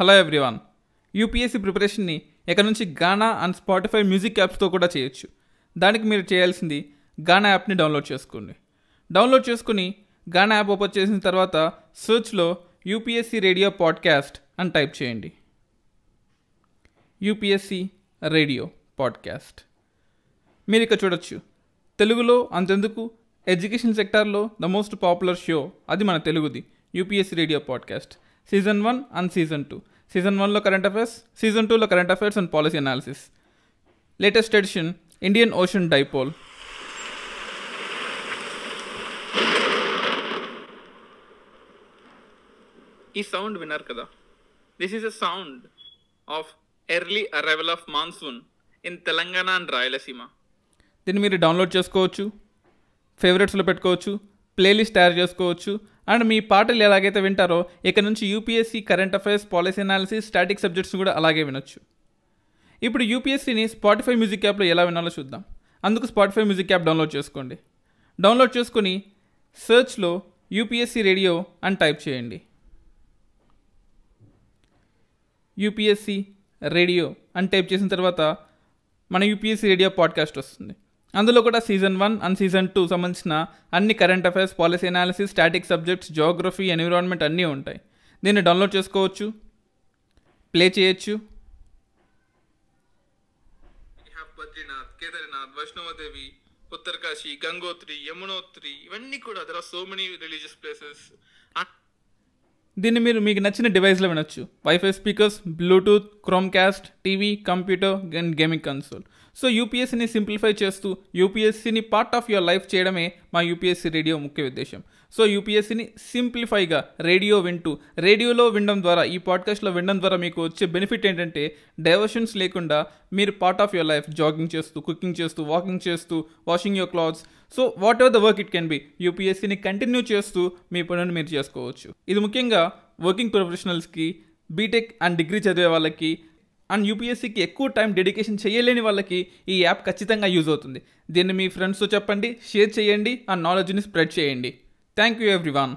Hello everyone. UPSC ప్రిపరేషన్ని ఇక్కడ నుంచి గానా అండ్ స్పాటిఫై మ్యూజిక్ యాప్స్తో కూడా చేయొచ్చు. దానికి మీరు చేయాల్సింది గానా యాప్ని డౌన్లోడ్ చేసుకోండి. డౌన్లోడ్ చేసుకుని గానా యాప్ ఓపెన్ చేసిన తర్వాత సెర్చ్లో యూపీఎస్సీ రేడియో పాడ్కాస్ట్ అని టైప్ చేయండి. UPSC radio podcast. మీరు ఇక్కడ చూడొచ్చు. తెలుగులో అంతెందుకు? ఎడ్యుకేషన్ సెక్టార్లో ద మోస్ట్ పాపులర్ షో. అది మన తెలుగుది. UPSC radio podcast. Season one and season two. Season వన్లో కరెంట్ అఫైర్స్ సీజన్ టూలో current affairs and policy analysis. Latest edition Indian Ocean dipole. ఈ సౌండ్ విన్నారు కదా? This is a sound of early arrival of monsoon in Telangana and Rayalaseema దీన్ని మీరు download చేసుకోవచ్చు ఫేవరెట్స్లో పెట్టుకోవచ్చు playlist తయారు చేసుకోవచ్చు అండ్ మీ పాటలు ఎలాగైతే వింటారో ఇక నుంచి UPSC current affairs policy analysis static subjects కూడా అలాగే వినొచ్చు. ఇప్పుడు యూపీఎస్సీని స్పాటిఫై మ్యూజిక్ యాప్లో ఎలా వినాలో చూద్దాం. అందుకు స్పాటిఫై మ్యూజిక్ యాప్ డౌన్లోడ్ చేసుకోండి. డౌన్లోడ్ చేసుకుని సెర్చ్లో యూపీఎస్సీ రేడియో అని టైప్ చేయండి. యూపీఎస్సీ రేడియో అని టైప్ చేసిన తర్వాత మన యూపీఎస్సీ రేడియో పాడ్కాస్ట్ వస్తుంది. అందులో కూడా season one and season two సంబంధించిన అన్ని current affairs policy analysis static subjects geography environment అన్నీ ఉంటాయి. దీన్ని డౌన్లోడ్ చేసుకోవచ్చు. ప్లే చేయొచ్చు. బద్రీనాథ్ కేదార్నాథ్ వైష్ణవదేవి ఉత్తరకాశి గంగోత్రి యమునోత్రి ఇవన్నీ కూడా there are so many religious places దీన్ని మీరు మీకు నచ్చిన డివైస్లో వినొచ్చు. Wifi speakers Bluetooth Chromecast TV computer and gaming console so యూపీఎస్సీని simplify చేస్తూ యూపీఎస్సీని పార్ట్ ఆఫ్ యువర్ లైఫ్ చేయడమే మా యూపీఎస్సీ రేడియో ముఖ్య ఉద్దేశం. సో యూపీఎస్సీని సింప్లిఫైగా రేడియో వింటూ రేడియోలో వినడం ద్వారా ఈ పాడ్కాస్ట్లో వినడం ద్వారా మీకు వచ్చే బెనిఫిట్ ఏంటంటే డైవర్షన్స్ లేకుండా మీరు part of your life jogging చేస్తూ కుకింగ్ చేస్తూ వాకింగ్ చేస్తూ washing your clothes so whatever the work it can be యూపీఎస్సీని continue చేస్తూ మీ పనులను మీరు చేసుకోవచ్చు. ఇది ముఖ్యంగా వర్కింగ్ ప్రొఫెషనల్స్కి బీటెక్ అండ్ డిగ్రీ చదివే వాళ్ళకి అండ్ యూపీఎస్సీకి ఎక్కువ టైం డెడికేషన్ చేయలేని వాళ్ళకి ఈ యాప్ ఖచ్చితంగా యూజ్ అవుతుంది. దీన్ని మీ ఫ్రెండ్స్తో చెప్పండి షేర్ చేయండి ఆ నాలెడ్జ్ని స్ప్రెడ్ చేయండి. Thank you everyone